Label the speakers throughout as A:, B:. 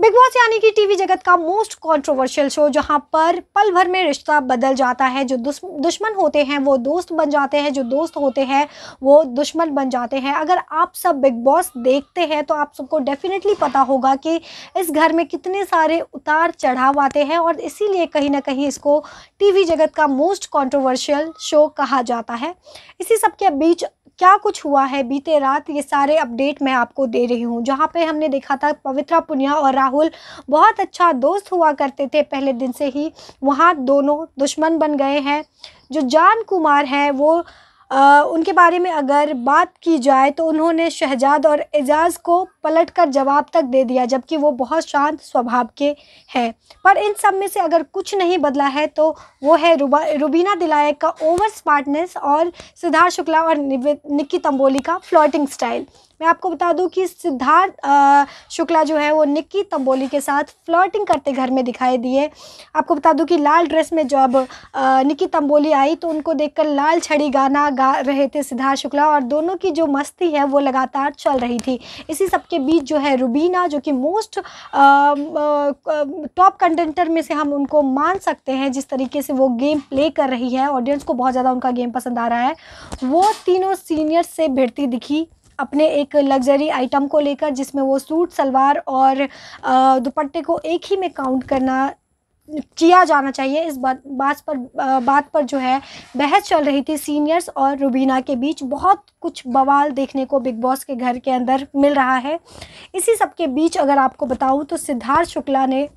A: Big boss यानी कि TV जगत का मोस्ट कंट्रोवर्शियल शो जहाँ पर पल भर में रिश्ता बदल जाता है। जो दुश्मन होते हैं, वो दोस्त बन जाते हैं, जो दोस्त होते हैं, वो दुश्मन बन जाते हैं। अगर आप सब बिग बॉस देखते हैं तो आप सबको डेफिनेटली पता होगा कि इस घर में कितने सारे उतार चढ़ाव आते हैं और इसीलिए कहीं ना कहीं इसको टीवी जगत का मोस्ट कॉन्ट्रोवर्शियल शो कहा जाता है। इसी सब के बीच क्या कुछ हुआ है? बीते रात ये सारे अपडेट मैं आपको दे रही हूँ। जहाँ पे हमने देखा था पवित्रा पुनिया और राहुल बहुत अच्छा दोस्त हुआ करते थे। पहले दिन से ही वहाँ दोनों दुश्मन बन गए हैं। जो जान कुमार हैं वो आ, उनके बारे में अगर बात की जाए तो उन्होंने शहजाद और एजाज़ को पलट कर जवाब तक दे दिया, जबकि वो बहुत शांत स्वभाव के हैं। पर इन सब में से अगर कुछ नहीं बदला है तो वो है रुबा, रुबीना दिलायक का ओवर स्मार्टनेस और सिद्धार्थ शुक्ला और निक्की तंबोली का फ्लोटिंग स्टाइल। मैं आपको बता दूँ कि सिद्धार्थ शुक्ला जो है, वो निक्की तंबोली के साथ फ्लर्टिंग करते घर में दिखाई दिए। आपको बता दूँ कि लाल ड्रेस में जब निक्की तंबोली आई तो उनको देखकर लाल छड़ी गाना गा रहे थे सिद्धार्थ शुक्ला और दोनों की जो मस्ती है, वो लगातार चल रही थी। इसी सब के बीच जो है रुबीना, जो कि मोस्ट टॉप कंटेंटर में से हम उनको मान सकते हैं, जिस तरीके से वो गेम प्ले कर रही है ऑडियंस को बहुत ज़्यादा उनका गेम पसंद आ रहा है। वो तीनों सीनियर्स से भिड़ती दिखी अपने एक लग्जरी आइटम को लेकर, जिसमें वो सूट, सलवार और दुपट्टे को एक ही में काउंट करना किया जाना चाहिए। इस बात बात पर बात पर जो है, बहस चल रही थी सीनियर्स और रुबीना के बीच। बहुत कुछ बवाल देखने को बिग बॉस के घर के अंदर मिल रहा है। इसी सब के बीच अगर आपको बताऊँ तो सिद्धार्थ शुक्ला ने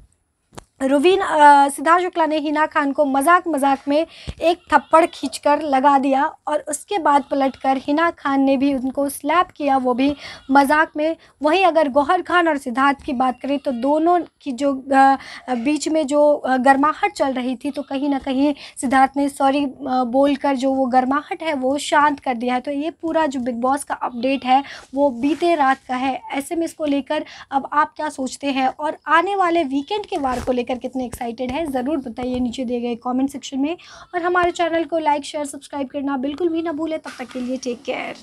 A: रुवीन सिद्धार्थ शुक्ला ने हिना खान को मज़ाक मज़ाक में एक थप्पड़ खींचकर लगा दिया और उसके बाद पलटकर हिना खान ने भी उनको स्लैप किया, वो भी मज़ाक में। वहीं अगर गौहर खान और सिद्धार्थ की बात करें तो दोनों की जो बीच में जो गर्माहट चल रही थी तो कहीं ना कहीं सिद्धार्थ ने सॉरी बोलकर जो वो गर्माहट है वो शांत कर दिया है। तो ये पूरा जो बिग बॉस का अपडेट है वो बीते रात का है। ऐसे में इसको लेकर अब आप क्या सोचते हैं? और आने वाले वीकेंड के वार को लेकर लेकर कितने एक्साइटेड हैं, ज़रूर बताइए नीचे दिए गए कॉमेंट सेक्शन में। और हमारे चैनल को लाइक शेयर सब्सक्राइब करना बिल्कुल भी ना भूलें, तब तक के लिए टेक केयर